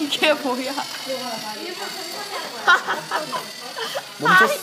이게 뭐야? 아, 멈췄어. 아,